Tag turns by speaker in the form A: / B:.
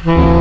A: Mm-hmm.